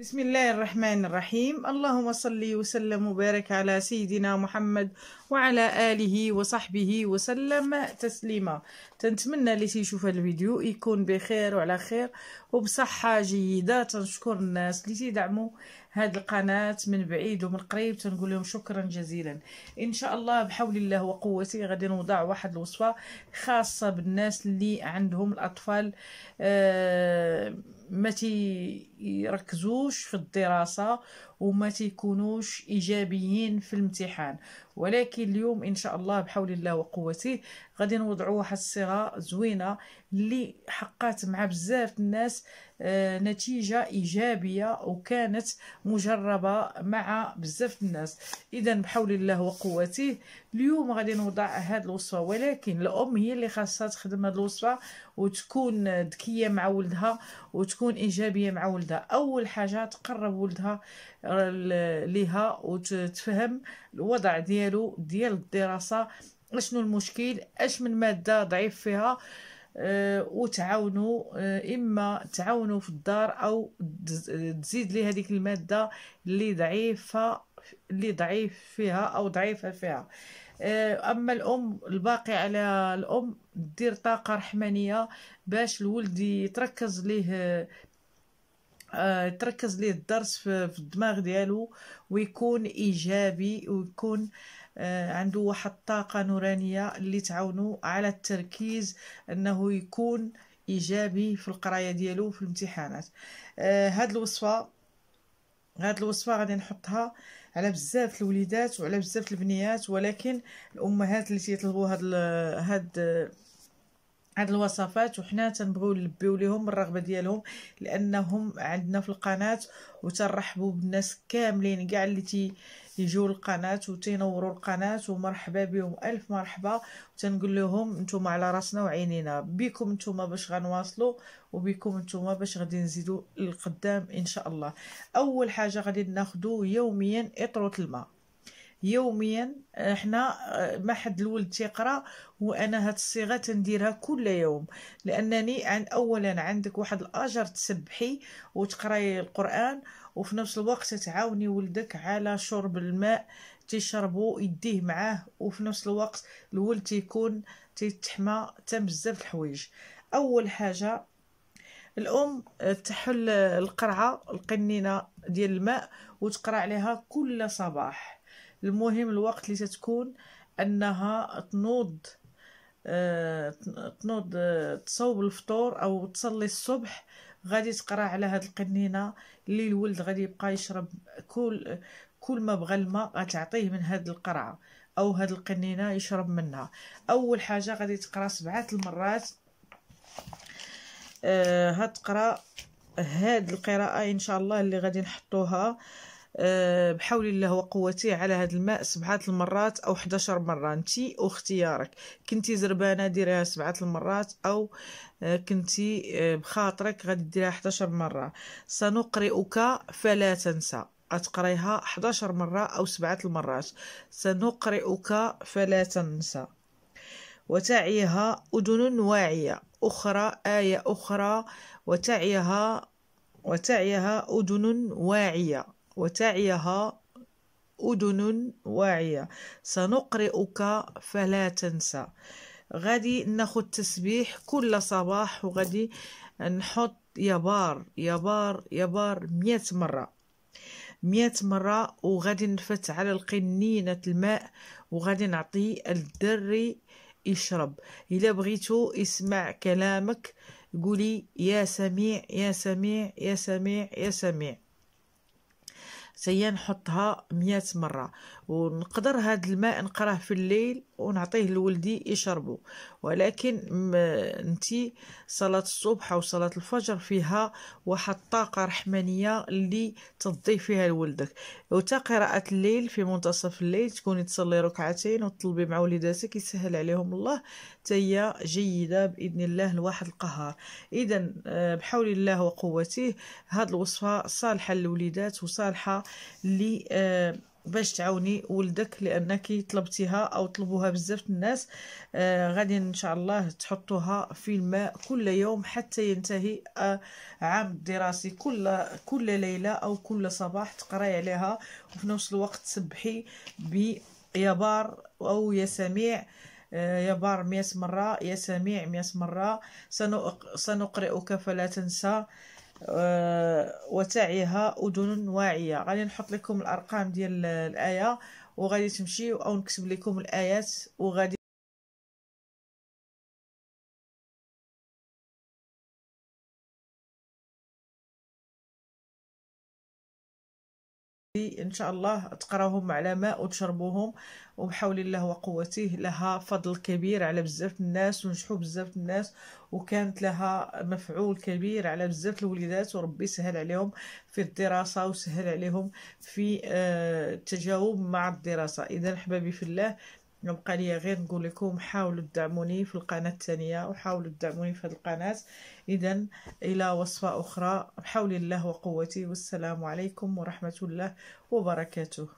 بسم الله الرحمن الرحيم. اللهم صل وسلم وبارك على سيدنا محمد وعلى آله وصحبه وسلم تسليما. تنتمنى اللي تيشوف هذا الفيديو. يكون بخير وعلى خير وبصحة جيدة. تنشكر الناس اللي تيدعموا هاد القناة من بعيد ومن قريب. تنقول لهم شكرا جزيلا. إن شاء الله بحول الله وقوته غادي نوضع واحد الوصفة خاصة بالناس اللي عندهم الأطفال آه ما تيركزوش في الدراسة وما تيكونوش إيجابيين في الامتحان. ولكن اليوم إن شاء الله بحول الله وقوته. غادي نوضعوا واحد الصيغة زوينة اللي حقات مع بزاف الناس آه نتيجة إيجابية وكانت مجربة مع بزاف الناس. اذا بحول الله وقوته اليوم غادي نوضع هذه الوصفة ولكن الأم هي اللي خاصها تخدم هذه الوصفة وتكون ذكية مع ولدها وتكون إيجابية مع ولدها. أول حاجة تقرب ولدها ليها وتفهم الوضع ديالو ديال الدراسة أشنو المشكل؟ أش من مادة ضعيف فيها؟ أه وتعاونوا أه إما تعاونوا في الدار أو تزيد لي هذيك المادة اللي ضعيفة اللي ضعيف فيها أو ضعيفة فيها. أه أما الأم الباقي على الأم دير طاقة رحمانية باش الولد يتركز ليه تركز ليه الدرس في الدماغ ديالو ويكون إيجابي ويكون آه، عنده واحد الطاقة نورانية اللي تعاونو على التركيز إنه يكون إيجابي في القراية ديالو في الامتحانات. آه، هاد الوصفة هاد الوصفة غادي نحطها على بزاف الوليدات وعلى بزاف البنيات ولكن الأمهات اللي تيطلبوا هاد هاد هاد الوصفات وحنا تنبغيو نلبيو ليهم الرغبة ديالهم لأنهم عندنا في القناة وترحبوا بالناس كاملين كاع اللي تي يجوا القناه وتينوروا القناة ومرحبا بهم ألف مرحبا. وتنقول لهم نتوما على راسنا وعينينا. بكم نتوما باش غنواصلوا وبكم نتوما باش غادي نزيدوا للقدام إن شاء الله. أول حاجة غادي ناخذوا يوميا اطره الماء. يوميا إحنا ما حد الولد تيقرا وأنا هاد الصيغة تنديرها كل يوم. لأنني عن اولا عندك واحد الأجر تسبحي وتقرأي القرآن وفي نفس الوقت تعاوني ولدك على شرب الماء تيشربو يديه معاه وفي نفس الوقت الولد تيكون تيتحمى تم بزاف الحوايج. أول حاجة الأم تحل القرعة القنينة ديال الماء وتقرأ عليها كل صباح. المهم الوقت اللي تتكون أنها تنوض أه تنوض أه تصوب الفطور أو تصلي الصبح. غادي تقرأ على هاد القنينة اللي الولد غادي يبقى يشرب كل كل ما بغى الماء غتعطيه من هاد القرعة أو هاد القنينة يشرب منها. أول حاجة غادي تقرأ سبعة المرات. أه هتقرأ هاد القراءة إن شاء الله اللي غادي نحطوها. بحول الله وقوته على هذا الماء سبعة المرات أو 11 مرة. أنتي واختيارك. كنتي زربانة ديريها سبعة المرات أو أه كنتي أه بخاطرك غادي ديريها 11 مرة. سنقرئك فلا تنسى. أتقريها 11 مرة أو سبعة المرات. سنقرئك فلا تنسى. وتعيها أذن واعية. أخرى آية أخرى. وتعيها وتعيها أذن واعية. وتعيها أذن واعية. سنقرئك فلا تنسى. غادي ناخد تسبيح كل صباح وغادي نحط يبار يبار يبار مية مرة. مية مرة وغادي نفت على القنينة الماء وغادي نعطي الدري يشرب. إلا بغيتو يسمع كلامك قولي يا سميع يا سميع يا سميع يا سميع. سيا نحطها مية مرة. ونقدر هاد الماء نقراه في الليل ونعطيه لولدي يشربه ولكن انتي صلاة الصبح أو صلاة الفجر فيها واحد الطاقة رحمانية اللي تضيف فيها لولدك. وتا قراءة الليل في منتصف الليل تكوني تصلي ركعتين وتطلبي مع وليداتك يسهل عليهم الله. تهي جيدة بإذن الله الواحد القهار. إذا بحول الله وقوته هاد الوصفة صالحة للوليدات وصالحة ل باش تعاوني ولدك لأنك طلبتيها أو طلبوها بزاف الناس. آه غادي إن شاء الله تحطوها في الماء كل يوم حتى ينتهي آه عام الدراسي كل كل ليلة أو كل صباح تقراي عليها وفي نفس الوقت تسبحي بيا بار أو يا سميع آه، يا بار مئة مرة يا سميع مئة مرة سنقرئك فلا تنسى. وتعيها أذن واعية. غادي نحط لكم الأرقام ديال الآية وغادي تمشي أو نكتب لكم الآيات وغادي إن شاء الله تقراوهم على ماء وتشربوهم وبحول الله وقوته لها فضل كبير على بزاف الناس ونجحوا بزاف الناس وكانت لها مفعول كبير على بزاف الوليدات وربي سهل عليهم في الدراسة وسهل عليهم في آه، التجاوب مع الدراسة. اذا احبابي في الله يبقى لي غير نقول لكم حاولوا تدعموني في القناة الثانية وحاولوا تدعموني في هذه القناة. إذا إلى وصفة أخرى بحول الله وقوته والسلام عليكم ورحمة الله وبركاته.